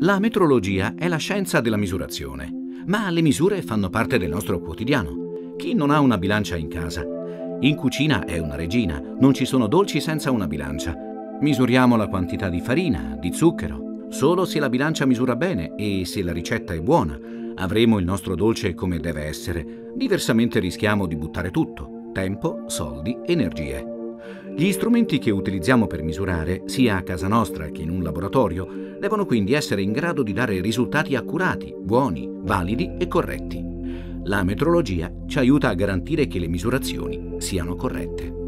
La metrologia è la scienza della misurazione, ma le misure fanno parte del nostro quotidiano. Chi non ha una bilancia in casa? In cucina è una regina, non ci sono dolci senza una bilancia. Misuriamo la quantità di farina, di zucchero. Solo se la bilancia misura bene e se la ricetta è buona, avremo il nostro dolce come deve essere. Diversamente rischiamo di buttare tutto, tempo, soldi, energie. Gli strumenti che utilizziamo per misurare, sia a casa nostra che in un laboratorio, devono quindi essere in grado di dare risultati accurati, buoni, validi e corretti. La metrologia ci aiuta a garantire che le misurazioni siano corrette.